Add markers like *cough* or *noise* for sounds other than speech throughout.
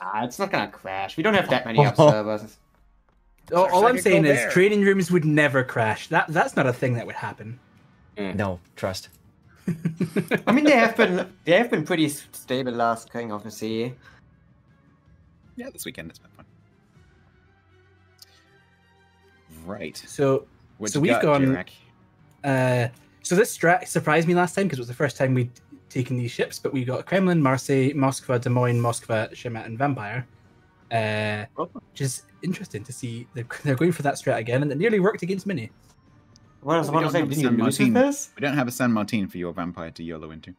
Nah, it's not gonna crash. We don't have that many *laughs* observers. All, all I'm saying is Colbert. training rooms would never crash. That that's not a thing that would happen. No, trust. *laughs* I mean, they have been they have been pretty stable last King of the Sea. Yeah, this weekend it's been fun. Right. So What So we've got, gone- Uh, so this strat surprised me last time because it was the first time we'd taken these ships, but we got Kremlin, Marseille, Moskva, Des Moines, Moskva, Shemet, and Vampire. Uh, which is interesting to see they're, *laughs* they're going for that strat again, and it nearly worked against Mini. What was We what don't I? have Did San you lose this? We don't have a San Martin for your vampire to YOLO into.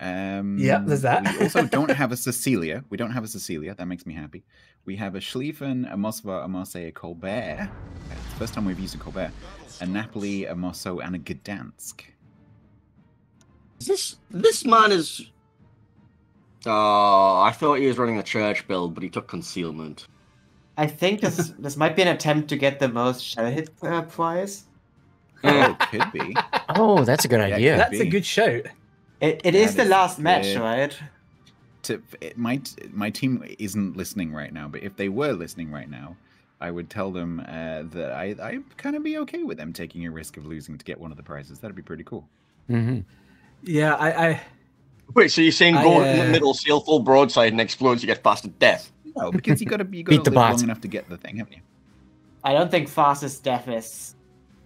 Um, Yeah, there's that. We also don't have a Cecilia. We don't have a Cecilia. That makes me happy. We have a Schlieffen, a Moskva, a Marseille, a Colbert. First time we've used a Colbert. A Napoli, a Marceau, and a Gdansk. This this man is. Oh, I thought he was running a church build, but he took concealment. I think this this might be an attempt to get the most shell hit uh, prize. Oh, it could be. *laughs* Oh, that's a good Yeah, idea. could That's a good shout. It, it That is the is- last match, right? to it, my t- my team isn't listening right now, but if they were listening right now, I would tell them uh, that I I kind of be okay with them taking a risk of losing to get one of the prizes. That'd be pretty cool. hmm Yeah, I, I Wait, so you're saying I, go in the uh, middle, sail full broadside, and explode so you get faster death? No, because you gotta you Beat gotta the live bot. long enough to get the thing, haven't you? I don't think fastest death is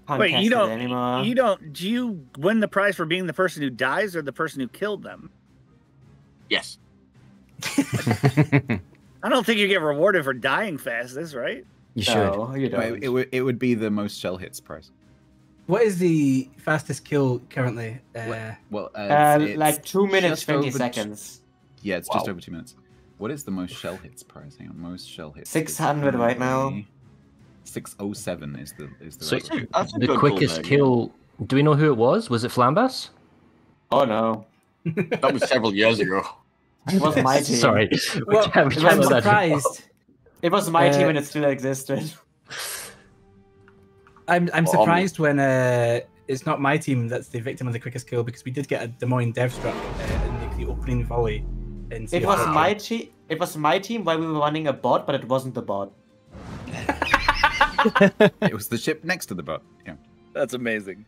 Wait, contested you don't anymore. you don't do you win the prize for being the person who dies or the person who killed them? Yes. *laughs* I don't think you get rewarded for dying fastest, right? You should. no, you don't. it, it would it would be the most shell hits prize. What is the fastest kill currently? Uh, Well, uh, uh, it's- like two minutes just twenty over t- seconds. yeah, it's just over two minutes. What is the most shell hits prize? Hang on, most shell hits. 600 right now. Six oh seven is the is the So record. That's the quickest kill. Do we know who it was? Was it Flambas? Oh no, *laughs* That was several years ago. it was my team. *laughs* Sorry. well, We can't- we it can't was let surprised. It was my team Uh, and it still existed. I'm I'm Well, surprised when uh, it's not my team that's the victim of the quickest kill because we did get a Des Moines Devstruck uh, in the, the opening volley. In It was my team. It was my team while we were running a bot, but it wasn't the bot. It was the ship next to the boat. Yeah. That's amazing.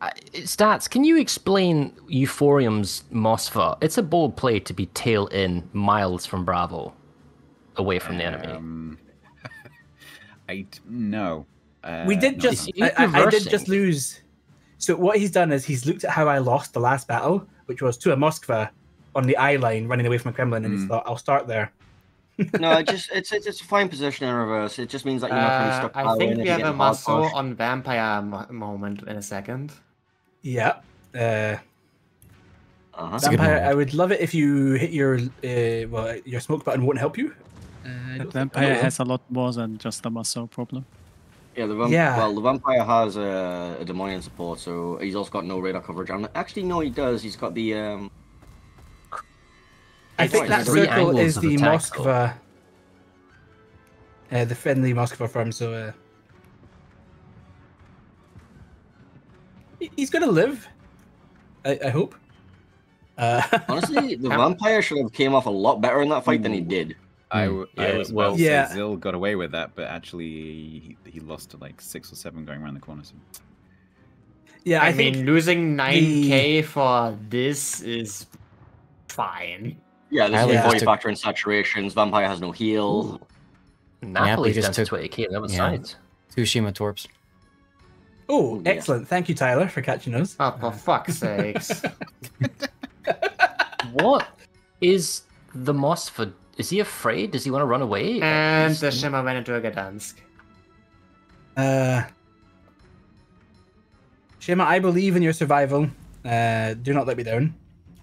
Uh, Stats, can you explain Euphonium's Moskva? It's a bold play to be tail in miles from Bravo, away from the enemy. Um, *laughs* I d- no. Uh, We did just. He's I, I- I did just lose. So what he's done is he's looked at how I lost the last battle, which was to a Moskva on the eye line running away from a Kremlin, and he's Mm. thought, "I'll start there." *laughs* no, it just it's it's, it's a fine position in reverse. It just means that you're not going to be Uh. I think we have a hard muscle push. on vampire mo- moment in a second. Yeah. Uh, Uh-huh. That's a good Vampire. I would love it if you hit your uh, well, your smoke button won't help you. Uh, I don't think- Vampire has a lot more than just a muscle problem. Yeah, the vamp- Yeah. well, the vampire has a, a demonian support, so he's also got no radar coverage. And actually, no, he does. He's got the um. I think that circle angles is the attack, Moskva, uh, the friendly Moskva firm. So uh, he's gonna live. I, I hope. Uh, *laughs* Honestly, the vampire should have came off a lot better in that fight than he did. I, Mm, w- I yeah, was well- well, Yeah. say Zill got away with that, but actually he, he lost to like six or seven going around the corner. So. yeah, I, I, think mean, losing 9k for this is fine. Yeah, there's Tyler no just body took- factor in saturations. Vampire has no heal. Napoli just just took- 20k That was other yeah. side. Tsushima Torps. Oh, Yeah. excellent! Thank you, Tyler, for catching us. Oh, for fuck's *laughs* sakes. *laughs* What is the Moskva? Is he afraid? Does he want to run away? and the Shimmer went into a Gdansk. Uh, Shima, I believe in your survival. Uh, do not let me down.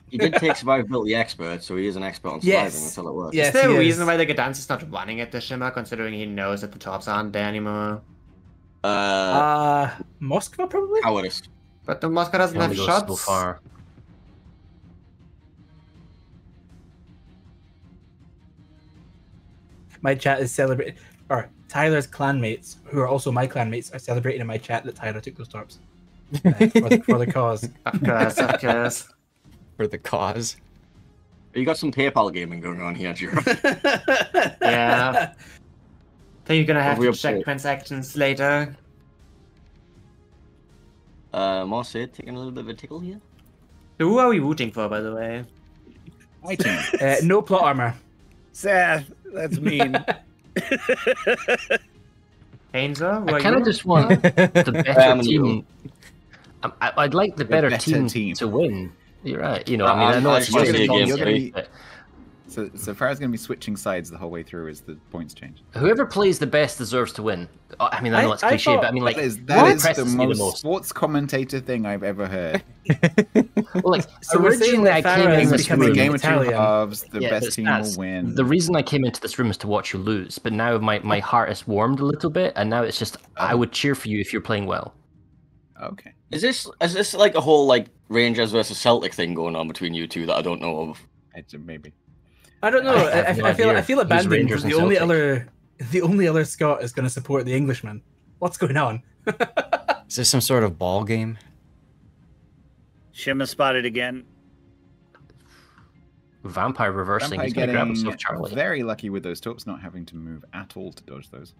He did take *laughs* survivability expert, so he is an expert on surviving. Yes. That's how it works. Yes, is there he a reason is. why the Gdansk is not running at the Shimmer, considering he knows that the tops aren't there anymore? Uh, Uh, Moskva probably. cowardice. But the Moscow doesn't have only goes shots. so far. My chat is celebrating, or Tyler's clanmates, who are also my clanmates, are celebrating in my chat that Tyler took those torps uh, for, the, for the *laughs* cause. Of course, of course. For the cause. You got some PayPal gaming going on here, Jiro. *laughs* Yeah. Then you're gonna have to check have- transactions later. Uh, Marseille taking a little bit of a tickle here. So who are we rooting for, by the way? My team. Uh, no plot armor. Seth, that's mean. *laughs* Ainzer, I kind of just want the *laughs* better Um, team. I, I- I'd like the better, better team, team. to win. You're right. You know, I mean, I I'm- know I'm it's just just gonna a be game, but So, so Farah's going to be switching sides the whole way through as the points change. whoever plays the best deserves to win. I mean, I know I- it's I cliche, thought- but I mean, like, that is, that is the impresses me most, sports commentator thing I've ever heard. *laughs* Well, like, So we're saying originally I that came Farah in is this It's a becoming room. game of two halves. The Yeah, best team that's- will win. The reason I came into this room is to watch you lose, but now my, my oh. heart is warmed a little bit, and now it's just oh. I would cheer for you if you're playing well. Okay. Is this is this like a whole like Rangers versus Celtic thing going on between you two that I don't know of? It's a maybe. I don't know. I I, I, no I feel I feel abandoned because the only Celtic. other the only other Scot is going to support the Englishman. What's going on? *laughs* Is this some sort of ball game? Shima spotted again. Vampire reversing. Vampire He's going to grab himself Charlie. very lucky with those torps not having to move at all to dodge those.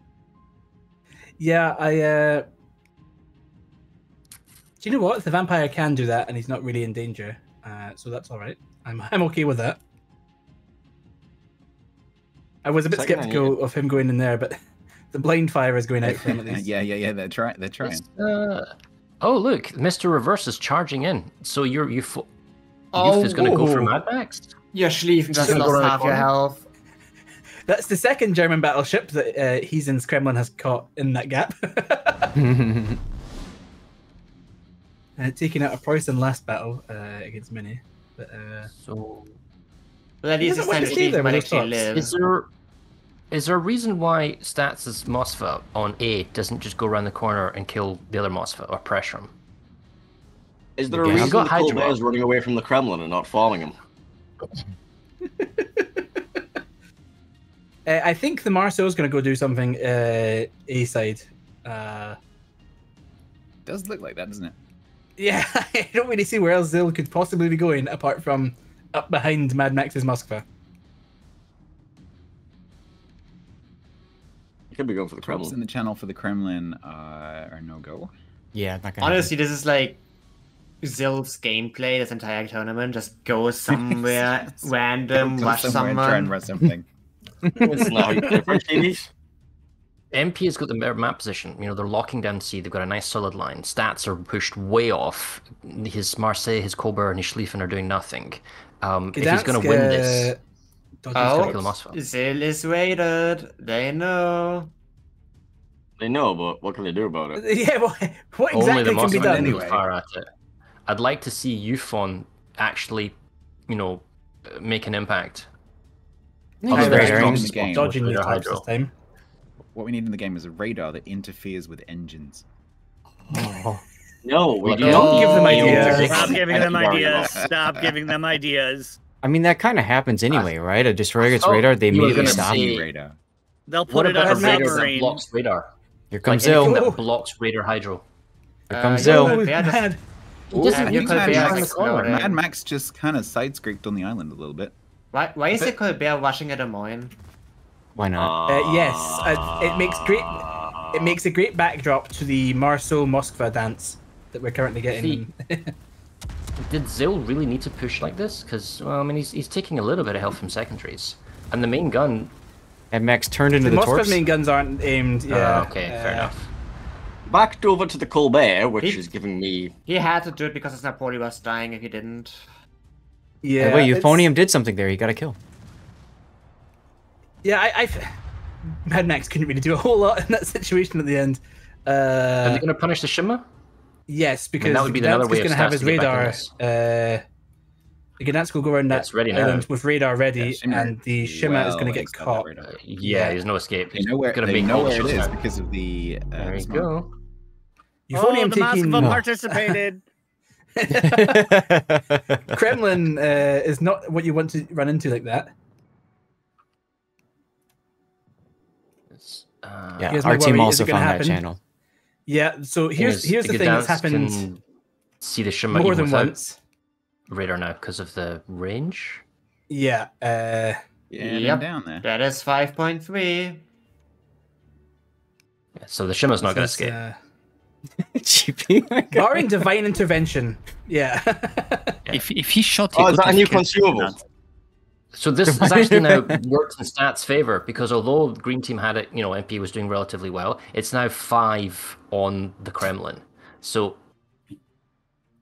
Yeah, I. uh Do you know what? The vampire can do that, and he's not really in danger, uh, so that's all right. I'm I'm okay with that. I was a bit Second, I skeptical of him going in there, but *laughs* the blind fire is going out for him at *laughs* least. yeah, yeah, yeah. They're trying. They're trying. Uh, oh, look, Mr. Reverse is charging in. So you're you. Fo- Oh, Youth is going to go for whoa. Mad Max. Your Schlief just gonna lost half your health. That's the second German battleship that uh, he's in Kremlin has caught in that gap. *laughs* uh, taking out a Preußen last battle uh, against Mini. But, uh, So Well, at He least doesn't this want to stay Schlief there might with those actually thoughts. live. is there is there a reason why Stats' Moskva on A doesn't just go around the corner and kill the other Moskva or pressure him? Is there a reason I've got the Hydra. Colbert's running away from the Kremlin and not following him? *laughs* uh, I think the Marceau's going to go do something uh, A side. Uh, Does look like that, doesn't it? yeah, *laughs* I don't really see where else Zill could possibly be going apart from up behind Mad Max's Moskva. Could be going for the Torps Kremlin. in the channel for the Kremlin uh, are no go. yeah, not gonna. Honestly, this is like Zill's gameplay this entire tournament. Just go *laughs* somewhere random, Go watch somewhere and try and someone. something. *laughs* It's not how you play French MP has got the better map position. You know, they're locking down C. They've got a nice solid line. Stats are pushed way off. His Marseille, his Colbert, and his Schlieffen are doing nothing. Um, if he's going to win this, gonna Oh, kill Mosfet. Zill is raided. They know. They know, but what can they do about it? *laughs* yeah, what, what only exactly the can be done? anyway? go far at it. I'd like to see Yufon actually, you know, make an impact. He's Other very than very- in the game. Dodging with Hydro. types this time. What we need in the game is a radar that interferes with engines. No, we Look, do don't not give them ideas. Stop giving them Thank you very ideas. *laughs* Stop giving them ideas. I mean, that kind of happens anyway, right? A destroyer gets radar, they you were immediately gonna stop. say- radar. They'll What put it about on a a Max? radar that submarine. blocks radar? Here Like comes anything Zill. that blocks radar hydro. Here comes yeah, Zill. but- Yeah, just- mad. Uh, you you could could be be around the exploding. corner. Mad Max just kind of side scraped on the island a little bit. Why, why is it called Bear rushing at Des Moines? Why not? Uh, yes, uh, it makes great. It makes a great backdrop to the Marceau Moskva dance that we're currently getting. *laughs* Did Zill really need to push like this? Because well, I mean, he's he's taking a little bit of health from secondaries, and the main gun. And Max turned into the the, Moskva's torps. main guns aren't aimed. Yeah. Uh, okay, fair uh, enough. Backed over to the Colbert, which He- is giving me. He had to do it because his Napoli was dying if he didn't. Yeah. Yeah, wait, Euphonium did something there. He got a kill. Yeah, I, I. Mad Max couldn't really do a whole lot in that *laughs* situation at the end. Uh, Are they going to punish the Shimmer? Yes, because that would be another way is going to have his to get back in radar. this. Uh, Gdansk will go around that It's ready now. island with radar ready, Yeah, Shimmer and the Shimmer is going to get caught. Yeah, there's no escape. They He's know where, going to they know where it shots because of the. Uh, There you smoke. go. Oh, Euphonium the taking Moskva *laughs* participated. *laughs* Kremlin uh, is not what you want to run into like that. Uh, yeah, our team also it gonna found happen? that channel. Yeah. So here's is, here's the thing that's happened See the Shimmer more than without once. radar now because of the range. Yeah. Uh, Yeah, Yep. down there. That is 5.3. So the shimmer's not going to this is, escape. uh, *laughs* GP. *laughs* barring divine intervention. Yeah. *laughs* If if he shot, he Oh, is that a new killed consumable? That. So this *laughs* has actually now worked in Stats' favor because although the green team had it, you know, MP was doing relatively well. It's now five on the Kremlin. So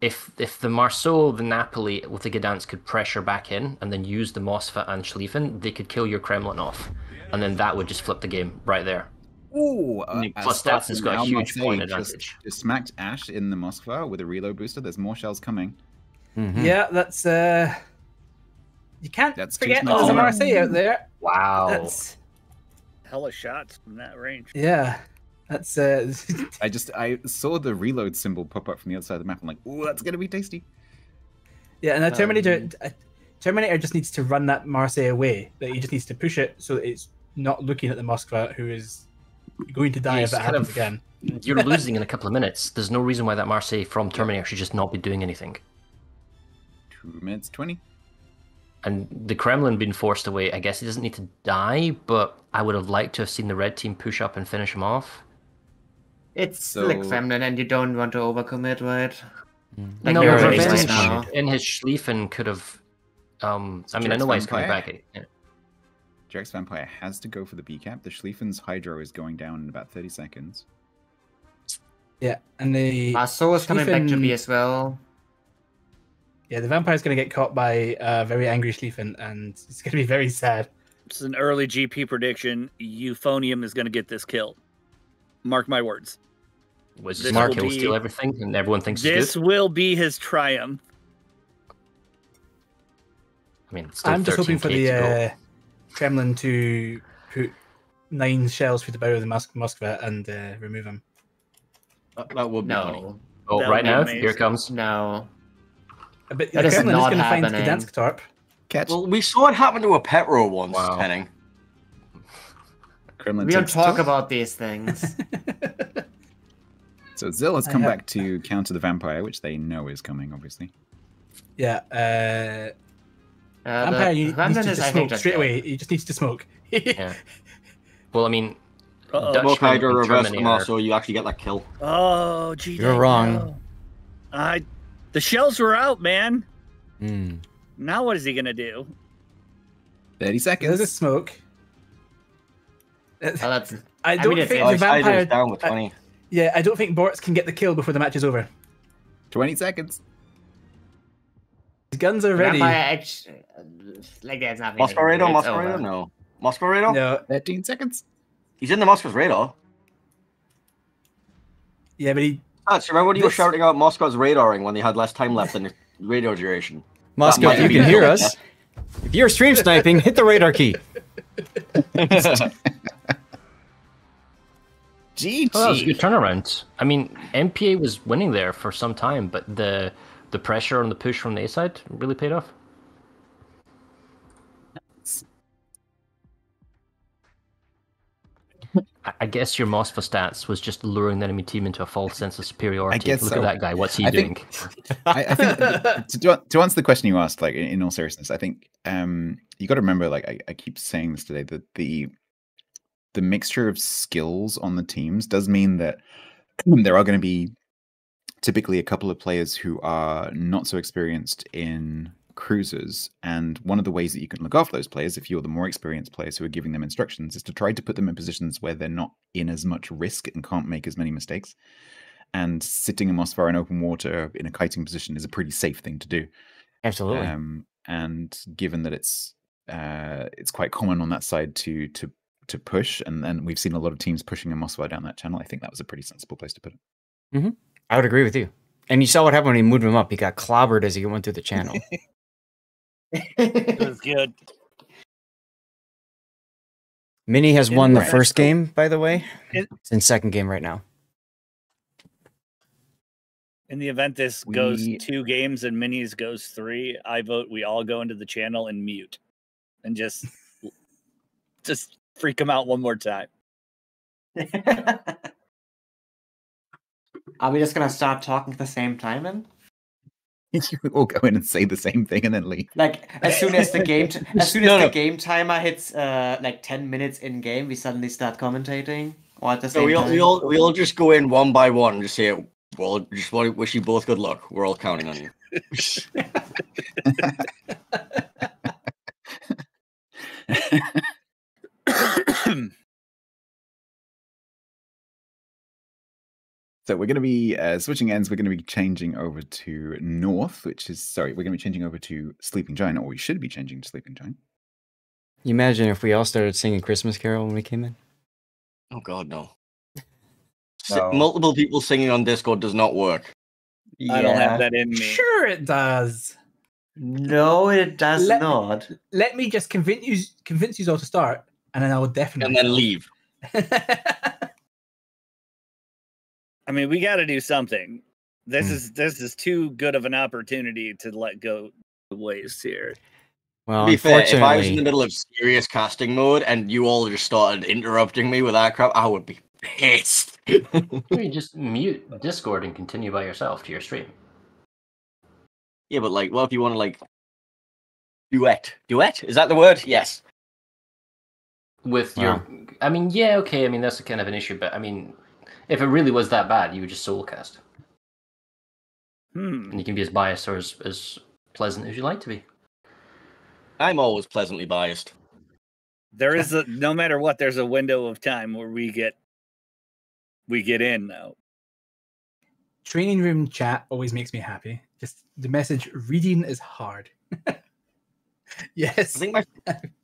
if if the Marceau, the Napoli with the Gdansk could pressure back in and then use the Moskva and Schlieffen, they could kill your Kremlin off, and then that would just flip the game right there. Ooh, uh, And uh, plus Stats has got a huge Marseille point just- advantage. Just smacked Ash in the Moskva with a reload booster. There's more shells coming. Mhm. yeah, that's uh you can't That's two forget small. there's a Marseille out there. Wow. That's Hella shots from that range. yeah. That's uh *laughs* I just I saw the reload symbol pop up from the other side of the map. I'm like, ooh, that's gonna be tasty. yeah, and a Terminator Um, a Terminator just needs to run that Marseille away. That he just needs to push it so that it's not looking at the Moskva who is going to die Yeah, if that happens of- again. You're *laughs* losing in a couple of minutes. There's no reason why that Marseille from Terminator should just not be doing anything. Two minutes twenty. And the Kremlin being forced away, I guess he doesn't need to die, but I would have liked to have seen the red team push up and finish him off. It's So- like Kremlin, and you don't want to overcommit, right? Like no, they're but Revenge right in his Schlieffen could have. Um, I mean, I know why he's coming back. Yeah. Jax Vampire has to go for the B cap. The Schlieffen's Hydro is going down in about 30 seconds. Yeah, and the Marceau is coming back to Schlieffen- B as well. Yeah the vampire's going to get caught by a very angry Schlieffen, and it's going to be very sad. This is an early GP prediction. Euphonium is going to get this kill. Mark my words. Was This Mark will kill be- steal everything, and everyone thinks This good. will be his triumph. I mean, still I'm just hoping for 13K the to uh, Kremlin to put nine shells through the bow of the Mos- Moskva and uh, remove him. That, that would be funny. No, Oh, that right now, amazing. here it comes. no. But That the is Kremlin is not going to find happening. Gdansk Torp. Catch. Well, we saw it happen to a Petro once, Wow. Henning. Kremlin We don't talk top. about these things. *laughs* So Zill has come have- back to counter the vampire, which they know is coming, obviously. Yeah, uh, Uh, Vampire the you, needs Kremlin to is, just smoke just straight dead. away. He just needs to smoke. Yeah. *laughs* Well, I mean, Uh-oh. Dutch- Smoke Hydro, and reverse Germany them all, are- so you actually get that kill. Oh, gee. You're wrong. no. I, the shells were out, man. Mm. Now what is he gonna do? 30 seconds. There's a smoke. Oh, that's I don't mean, think the Hydro's vampire. down with I- 20. yeah, I don't think Bortz can get the kill before the match is over. 20 seconds. His guns are the ready. Vampire actually, like there's nothing. they can it's Mosquerado? over. No. Mosquerado? No, 13 seconds. He's in the Moscow's radar. yeah, but he. That's remember when you were shouting out Moscow's radaring when they had less time left than the radio duration? *laughs* Moscow, if you can hear us, if you're stream sniping, hit the radar key. *laughs* *laughs* GG. Oh, that was a good turnaround. I mean, NPA was winning there for some time, but the the pressure on the push from the A side really paid off. I- I guess your Moskva stats was just luring the enemy team into a false sense of superiority. guess Look so. at that guy. What's he I doing? think- *laughs* I, I think to, to answer the question you asked, like in, in all seriousness, I think um, you got to remember, like I, I keep saying this today, that the the mixture of skills on the teams does mean that *clears throat* there are going to be typically a couple of players who are not so experienced in cruisers and one of the ways that you can look after those players if you're the more experienced players who are giving them instructions is to try to put them in positions where they're not in as much risk and can't make as many mistakes and sitting in Moskva in open water in a kiting position is a pretty safe thing to do. Absolutely. Um, and given that it's uh, it's quite common on that side to to to push, and then we've seen a lot of teams pushing a Moskva down that channel, I think that was a pretty sensible place to put it. I would agree with you. And you saw what happened when he moved him up. He got clobbered as he went through the channel. *laughs* It *laughs* was good. Mini has won the first game, by the way. It's in second game right now. In the event this goes two games and minis goes three, I vote we all go into the channel and mute, and just *laughs* just freak them out one more time. *laughs* Are we just gonna stop talking at the same time then? We'll go in and say the same thing and then leave. Like as soon as the game, t- as soon as No, the no. game timer hits uh like ten minutes in game, we suddenly start commentating. Or at the So same we all, time. we all we all just go in one by one and just say, "Well, just want to wish you both good luck. We're all counting on you." So we're going to be uh, switching ends. We're going to be changing over to North, which is sorry, we're going to be changing over to Sleeping Giant, or we should be changing to Sleeping Giant. You imagine if we all started singing Christmas Carol when we came in? Oh God, no. *laughs* No. Multiple people singing on Discord does not work. I don't have that in me. Sure, it does. No, it does Let- not. Let me just convince you, convince you all to start, and then I will definitely. And then leave. *laughs* I mean, we got to do something. This Hmm. is this is too good of an opportunity to let go the waste here. Well, to be fair, if I was in the middle of serious casting mode and you all just started interrupting me with that crap, I would be pissed. *laughs* Or you just mute Discord and continue by yourself to your stream. yeah, but like, what if you want to like duet? Duet? Is that the word? Yes. With Wow. your, I mean, yeah, okay. I mean, that's kind of an issue, but I mean, if it really was that bad, you would just solo cast, Hmm. and you can be as biased or as, as pleasant as you like to be. I'm always pleasantly biased. There is *laughs* a no matter what, there's a window of time where we get we get in though. Training room chat always makes me happy. Just the message reading is hard. *laughs* *laughs* yes. I think my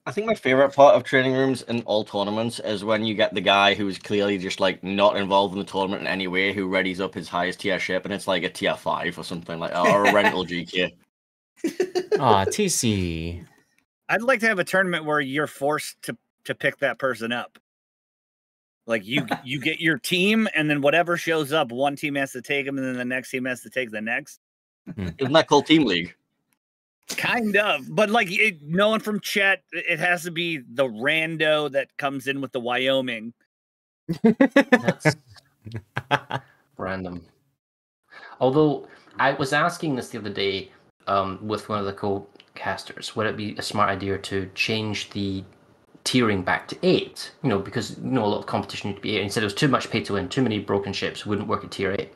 I think my favorite part of training rooms in all tournaments is when you get the guy who's clearly just like not involved in the tournament in any way, who readies up his highest tier ship, and it's like a tier five or something like, or a rental *laughs* GK. Ah, TC. I'd like to have a tournament where you're forced to to pick that person up. Like you *laughs* you get your team, and then whatever shows up, one team has to take them, and then the next team has to take the next. Isn't that called team league? Kind of, but like it, no one from chat. It has to be the rando that comes in with the Wyoming. That's *laughs* random. Although I was asking this the other day um, with one of the co-casters, would it be a smart idea to change the tiering back to eight? You know, because you know a lot of competition need to be eight. Instead, it was too much pay to win, too many broken ships wouldn't work at tier eight.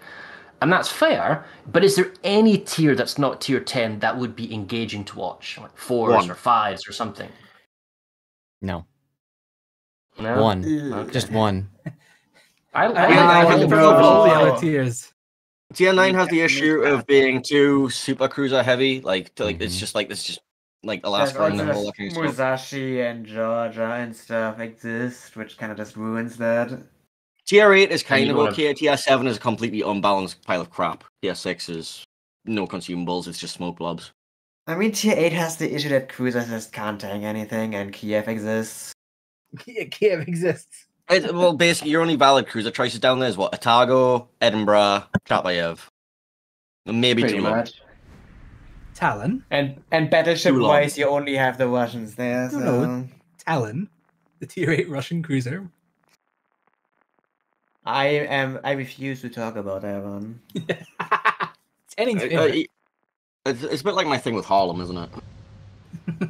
And that's fair, but is there any tier that's not tier ten that would be engaging to watch, like fours One. or fives or something? No, No? one. Okay. Just one. I, I, I, I, I I think think the all the other tiers. Tier nine has the Yeah, issue yeah. of being too super cruiser heavy. Like, to, like it's Mhm. just like this, just like There's Alaska and the whole just that stuff. Musashi and Georgia and stuff exist, which kind of just ruins that. Tier eight is kind of wanna- okay. Tier seven is a completely unbalanced pile of crap. Tier six is no consumables. It's just smoke blobs. I mean, Tier 8 has the issue that cruisers just can't tank anything, and Kiev exists. *laughs* Yeah, Kiev exists. It, well, basically, your only valid cruiser choices down there is what Otago, Edinburgh, Chapayev, and maybe Pretty Toulon. much. Tallinn. And and battleship Too long. wise, you only have the Russians there. No, So no. Tallinn, the tier eight Russian cruiser. I am. I refuse to talk about that *laughs* one. Tenning's Uh, uh, It's, it's a bit like my thing with Harlem, isn't it?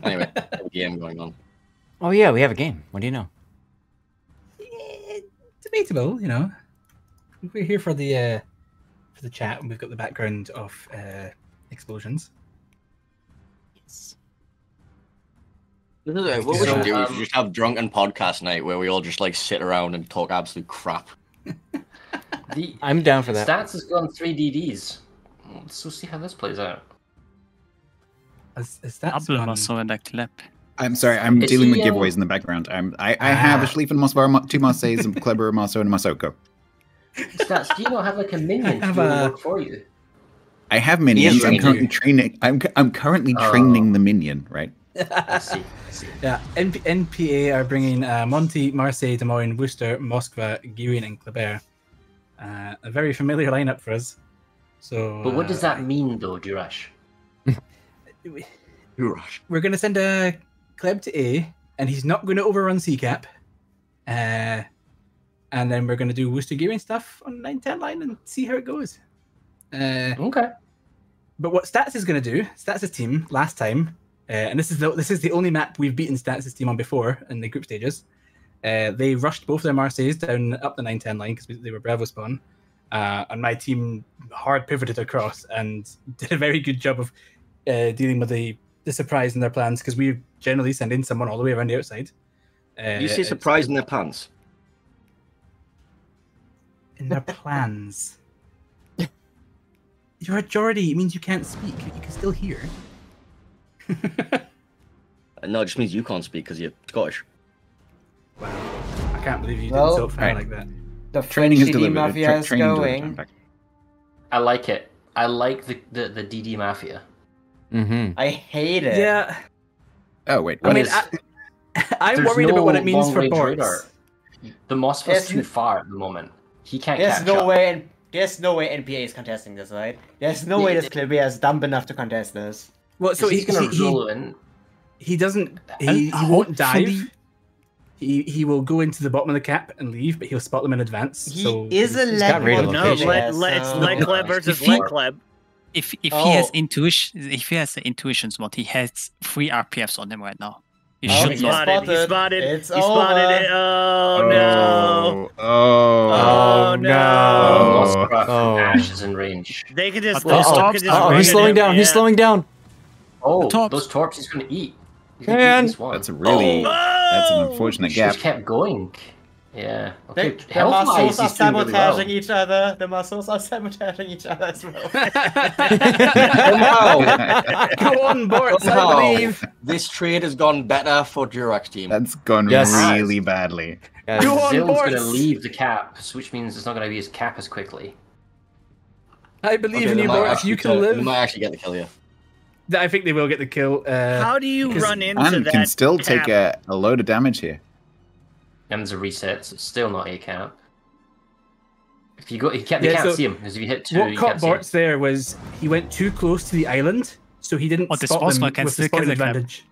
Anyway, *laughs* I have a game going on. Oh yeah, we have a game. What do you know? Debatable, you know. We're here for the uh, for the chat, and we've got the background of uh, explosions. This is. What we should do is um, just have drunken podcast night where we all just like sit around and talk absolute crap. The *laughs* I'm down for that. Stats has gone three DDs. Let's we'll see how this plays out. As, as that's Double gone- was over Clap. I'm sorry, I'm Is dealing he, with um, giveaways in the background. I'm, I, I have a Ah. Schlieffen Mossbar, two Marseilles, a Kleber Marceau, and a Masoko. Stats, do you not have like a minion to have do the a- work for you? I have minions. Yes, I'm currently training. I'm, I'm currently Oh. training the minion, right? I see. I see. yeah, NP- NPA are bringing uh, Monty, Marseille, Des Moines, Worcester, Moskva, Guin, and Kleber. Uh, a very familiar lineup for us. So, But what does uh, that mean, though, Durash? *laughs* Rush. we're going to send a Kleb to A, and he's not going to overrun CCAP. Uh, and then we're going to do Worcester Gearing stuff on 910 line and see how it goes. Uh, Okay. but what Stats is going to do, Stats' team last time, uh, and this is the this is the only map we've beaten Stats' team on before in the group stages. Uh, they rushed both their Marseilles down up the 910 line because they were Bravo spawn, uh, and my team hard pivoted across and *laughs* did a very good job of uh, dealing with the, the surprise in their plans because we generally send in someone all the way around the outside. Uh, you see surprise in their pants. in their plans. *laughs* You're a Geordie. It means you can't speak. You can still hear. *laughs* No, it just means you can't speak because you're Scottish. Wow. I can't believe you Well, didn't so far right. like that. The Training French is CD delivered. Mafia Tra- is. I'm going. I like it. I like the the, the DD Mafia. Mm-hmm. I hate it. Yeah. Oh wait, I mean, is- I, *laughs* I'm worried no about what it means for long-range bots. radar. The Mossfield's There's too far at the moment. He can't There's catch no up. way. N- There's no way NPA is contesting this, right? There's no Yeah, way this it- Kleber is dumb enough to contest this. Well, so he, gonna he, he, in. he doesn't. He, he won't dive. He he will go into the bottom of the cap and leave, but he'll spot them in advance. He so is a he's got leg radar mod No, location. let, let, it's so- Leg Club versus he- Leg Club. If if he has Oh. intuition, if he has the intuitions mod, he has three RPFs on him right now. He Oh, should He not. spotted, he spotted. spotted, It's he spotted over. it. Oh, no. Oh, oh, Oh, Oh, no. Oh. Ash is in range. They could just, But they those could just Oh, he's slowing in, down. He's slowing down. Oh, torps. those torps he's going to eat. He's gonna eat Man. one. That's a really oh. that's an Oh! unfortunate He gap. just kept going. Yeah. Okay. the Health-wise, muscles are he's doing really well. sabotaging each other. The muscles are sabotaging each other as well. Oh, somehow, *laughs* go on, Borts, I somehow, believe. this trade has gone better for Durex team. That's gone Yes. really badly. Yeah, Go on, Zill's going to leave the cap, which means it's not going to be his cap as quickly. I believe Okay, in you, might Borts. actually You can kill- live. They might actually get the kill here. I think they will get the kill. Uh, How do you run into And that? can still take a, a load of damage here. And there's a reset, so it's still not a cap. If you go, you can't, they Yeah, can't so see him because if you hit two, what you caught can't see him. Borts there was he went too close to the island, so he didn't Oh, the spot them Sportsman with the still kill spotting the advantage.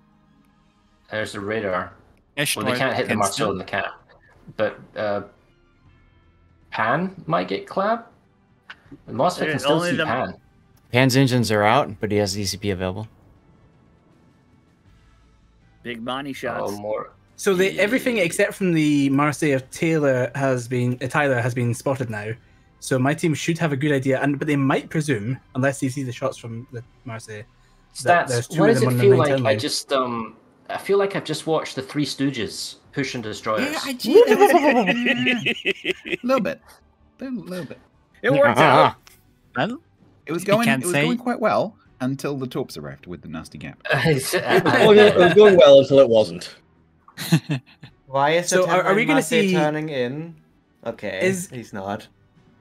There's the radar. Ash Well, they can't hit the can Marcel in the cap, but uh, Pan might get clapped. Mossfit Dude, can still see the- Pan. Pan's engines are out, but he has DCP available. Big money shots. Oh, more. So the everything except from the Marseille Taylor has been uh, Tyler has been spotted now. So my team should have a good idea, and but they might presume, unless they see the shots from the Marseille. that Stats. two What does it feel like? I just um, I feel like I've just watched the Three Stooges push into destroyers. a little bit, *laughs* a little bit. it worked Ah, out. *laughs* Well, It was going. It was say- going quite well until the torps arrived with the nasty gap. *laughs* It was *laughs* going- it was going well until it wasn't. *laughs* Why is So are- are we gonna see- turning in? Okay, Is- he's not.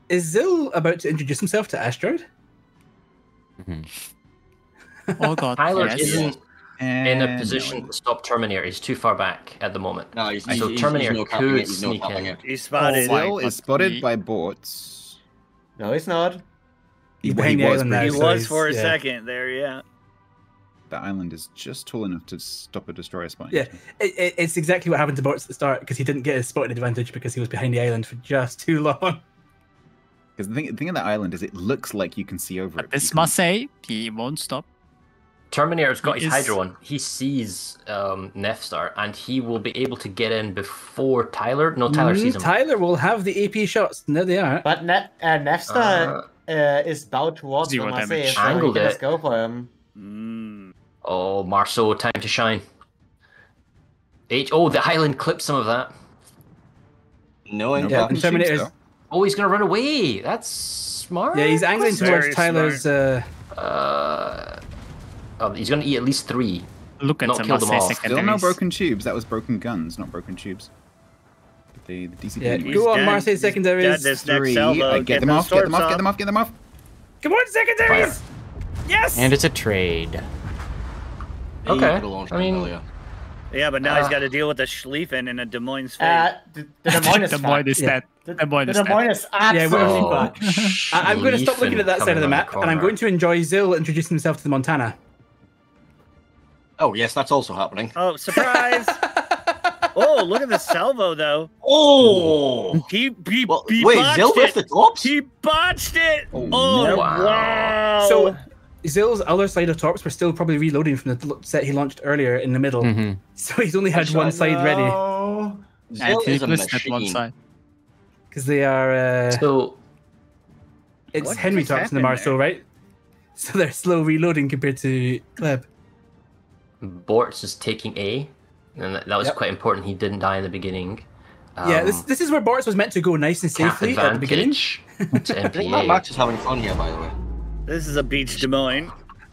Is Zil about to introduce himself to Asteroid? Mm-hmm. oh god, Tyler yes. isn't in And a eh, no, position to stop Terminator. He's too far back at the moment. No, he's, So he's, he's, Terminator he's no could it. He's no sneak capping in. it. He spotted. Oh my Zill is spotted by Borts. No, he's not. He, He's he was island he so was for a yeah. second there. Yeah. The island is just tall enough to stop a destroyer spawning. Yeah, it, it, it's exactly what happened to Borts at the start because he didn't get his spotted advantage because he was behind the island for just too long. *laughs* Because the thing, the thing of the island is, it looks like you can see over But it. this must say he won't stop. Terminator's got He his is- Hydro on. He sees um, Nefstar, and he will be able to get in before Tyler. No, Tyler Mm, sees him. Tyler will have the AP shots. and There they are. But Net, uh, Nefstar Uh, uh, is bound towards the Zero Marseille, damage. so he Angled can it. just go for him. Mm. oh, Marceau, time to shine. H. Oh, the Highland clipped some of that. No, No Yeah, and Terminator's- shields, Oh, he's gonna run away. That's smart. Yeah, he's angling Very towards Tyler's. Uh, Uh, oh, he's gonna eat at least three. Look at Not the kill them Marseille all. Still no broken tubes. That was broken guns, not broken tubes. The, the DCP. Yeah, anyway. Go on, dead. Marseille He's secondaries. dead this next Three. salvo. Uh, get them off. Get them torps off. Get them off. Get them off. Come on, secondaries! Yes! and it's a trade. Okay, I mean- Yeah, but now he's got to deal with the Schlieffen and a Des Moines face. Uh, the, the Des Moines *laughs* is the Moines is dead. The, The Moines the is Des dead. Moines is Yeah, absolutely we're- *laughs* I- I'm going to stop looking at that side of the map, around and I'm going to enjoy Zill introducing himself to the Montana. Oh yes, that's also happening. Oh, surprise! *laughs* oh, look at the salvo though. Oh, He he, well, he wait, botched Zill with it. the tops? He botched it. Oh, Oh, no. wow! So, Zill's other side of Torps were still probably reloading from the set he launched earlier in the middle. Mhm. *laughs* So he's only had one side ready No. Zill is a one machine. side. because they are. Uh, So it's What Henry just Torps and the happened there? right? *laughs* So they're slow reloading compared to Kleb. Bortz is taking A, and that, that was Yep. quite important. He didn't die in the beginning. yeah, this Um, this is where Boris was meant to go nice and cap safely at the beginning. advantage to I think Matt NPA. Max is having fun here, by the way. This is a beach Des Moines.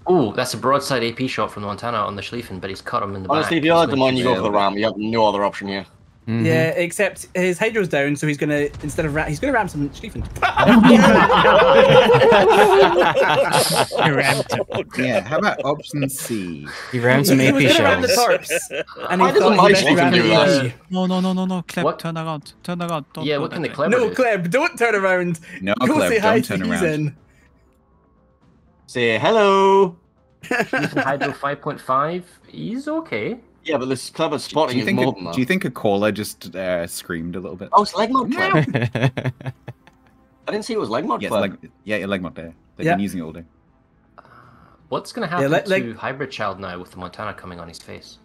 Oh, that's a broadside AP shot from the Montana on the Schlieffen, but he's cut him in the Honestly, back. if you are He's the one, you go for the ram. You have no other option here. Mhm. Yeah, except his hydro's down, so he's gonna instead of ra- he's gonna ram some Schlieffen. *laughs* He rammed *laughs* him. Yeah, how about option C? He ran some he AP was gonna ram the shells. Torps, and he *laughs* doesn't thought he best to ram the. No, no, no, no, no. Cleb, What? turn around. Turn around. Don't yeah, what can that the way. clever No, do? Kleb, don't turn around. No, Go Cleb, say hi don't to turn around. Ethan. Say hello. Schlieffen Hydro 5.5. He's okay. Yeah, but this club is Do spotting you is think? more A, than that. do you think a caller just uh, screamed a little bit? Oh, it's leg mod club. *laughs* I didn't see it was leg mod yes, club. leg, yeah, your leg mod there. They've Yeah. been using it all day. What's going to happen let- like- to Hybrid Child now with the Montana coming on his face?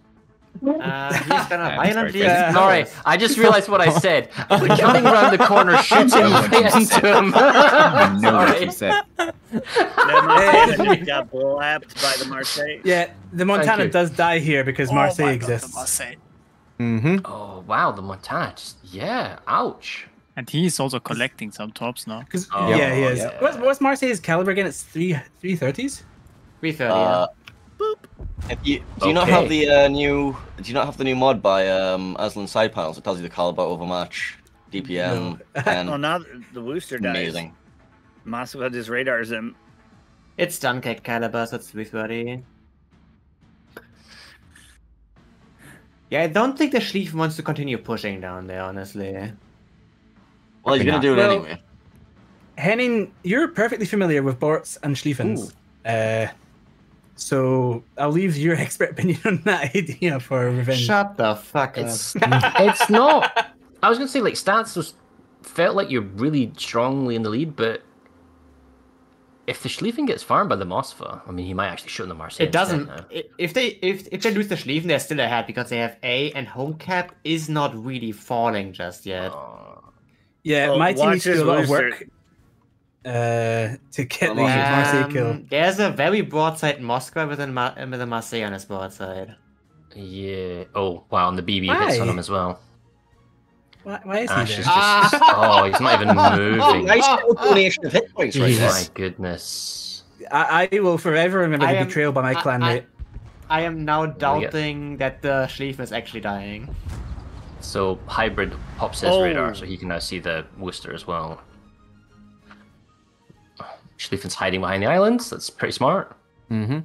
Uh, he's gonna Yeah, that's very violently. Yeah. Sorry, I just realized what I said. Coming around the corner, *laughs* shooting right into him. I know what you said. That *laughs* Marseille got blapped by the Marseille. Yeah, the Montana you. does die here because Oh Marseille my God, the exists. Marseille. hmm Oh wow, the Montana just yeah, ouch. And he's also collecting some tops now. 'Cause- Oh, yeah, he is. yeah. What's, what's Marseille's caliber again? It's three three thirties. 330. Uh, if you, do you not have the uh, new? Do you not have the new mod by um, Aslan Side Piles? It tells you the caliber overmatch, DPM, *laughs* and Well, now the Worcester dies. amazing. Moscow had his radars in. It's Dunkirk caliber, so it's 330. Yeah, I don't think the Schlieffen wants to continue pushing down there, honestly. Well, he's gonna do it Well, anyway. Henning, you're perfectly familiar with Bortz and Schlieffens. Uh, so I'll leave your *laughs* expert opinion on that idea for revenge. Shut the fuck It's up. *laughs* it's not. I was gonna say like stats was felt like you're really strongly in the lead, but if the Schlieffen gets farmed by the Moskva, I mean he might actually shoot in the Marseille. It doesn't. instead now. i- If they if if they lose the Schlieffen, they're still ahead because they have A and home cap is not really falling just yet. yeah, Well, my team watch needs to do a lot of Worcester. work uh, to get the Um, Marseille kill. Um, there's a very broadside Moscow with a Ma- with a Marseille on his broadside. Yeah. Oh wow, and the BB hits on him as well. Why, why is he Ash there? is just. *laughs* oh, he's not even *laughs* moving. Nice little of hit points right there. My goodness. I, I will forever remember I the am- betrayal by my I- clanmate. I am now get- doubting that the Schlieffen is actually dying. So hybrid pops his Oh. radar, so he can now see the Worcester as well. Schlieffen's hiding behind the islands. That's pretty smart. hmm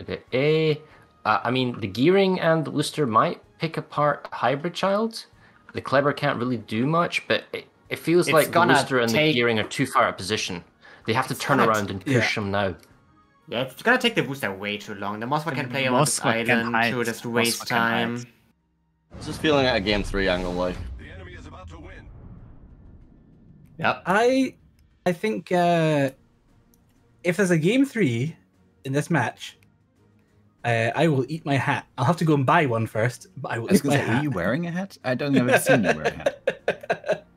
Okay, A. Uh, I mean, the gearing and the Worcester might pick apart hybrid child. The clever can't really do much, but it, it feels It's like the gonna Worcester and the gearing are too far out of position. They have to It's turn gonna around and push them now. Yeah, it's gonna take the booster way too long. The Moskva can The play on this Moskva can island hide. to just waste time. hide. time. Just feeling at a game three angle like. Yep. I I think uh, if there's a game three in this match, uh, I will eat my hat. I'll have to go and buy one first, but I will I eat my going to say, are you wearing a hat? I don't think I've ever seen you wear a hat. *laughs*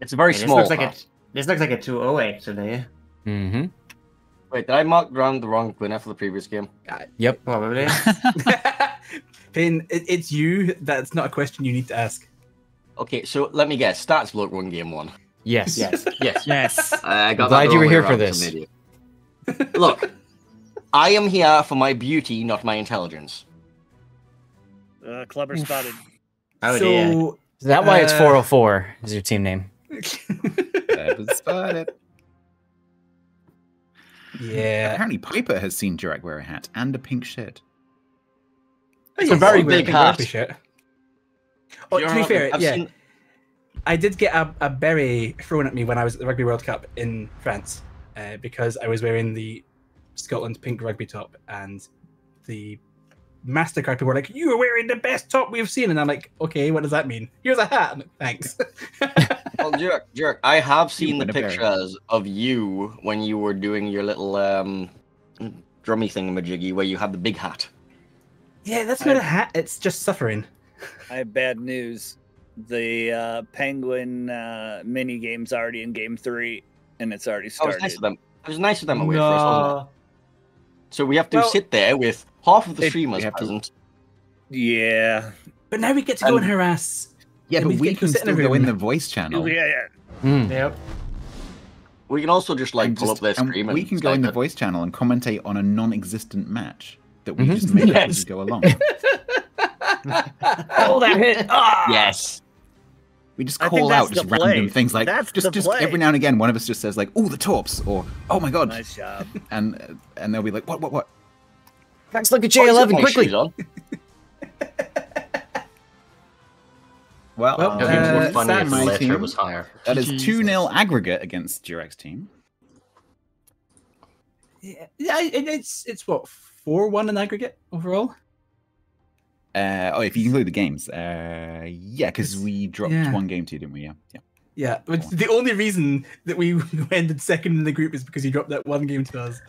It's a very Hey, this small. looks like a this looks like a 2-0 actually. hmm Wait, did I mark around the wrong winner for the previous game? Yep. Probably. *laughs* *laughs* Payne, it, it's you. That's not a question you need to ask. Okay, so let me guess. Stats bloke won game one. Yes. yes. Yes. Yes. I got glad that the you were here for this. I'm an idiot. Look, I am here for my beauty, not my intelligence. Uh, Clubber spotted. Oh dear. so Is that why it's Uh, 404 is your team name? That was spotted. yeah, Apparently, Piper has seen Jurek wear a hat and a pink shirt. It's a very big pink hat. shirt. Oh, to be fair, I've yeah, seen- I did get a, a beret thrown at me when I was at the Rugby World Cup in France uh, because I was wearing the Scotland pink rugby top and the Mastercard people were like, "You are wearing the best top we've seen," and I'm like, "Okay, what does that mean?" Here's a hat. Like, Thanks. Well, *laughs* well, jerk, jerk. I have seen the win berry. pictures of you when you were doing your little um, drummy thingamajiggy where you had the big hat. Yeah, that's not a hat. It's just suffering. I have bad news. The uh, Penguin uh, mini game's already in game three, and it's already That was nice of them. It was nice of them to wait for us, wasn't it? No. So we have to Well- sit there with half of the It- streamers we to- present. Yeah. But now we get to go and And- harass. Yeah, And but we we can sit in still go in the voice channel. Yeah, yeah. Hmm. Yep. We can also just like and pull just- up their stream. and stream we can go in the it. voice channel and commentate on a non-existent match that we Mhm. just make up as *laughs* Yes. we go along. *laughs* Oh, that hit! Ah! Yes. We just call out just play. random things like That's just just play. every now and again one of us just says like oh the torps or oh my god Nice job. *laughs* and and they'll be like what what what Max, look at Oh, he's got J11 my quickly. shoes on. *laughs* well, Well, It Uh, more funny Sam, if my team. was higher. that is 2 0 aggregate against Durex team Yeah, yeah, it's it's what four one in aggregate overall. Uh, oh if you include the games uh, yeah because we dropped yeah. one game to you didn't we yeah yeah Yeah, but the only reason that we *laughs* ended second in the group is because you dropped that one game to us.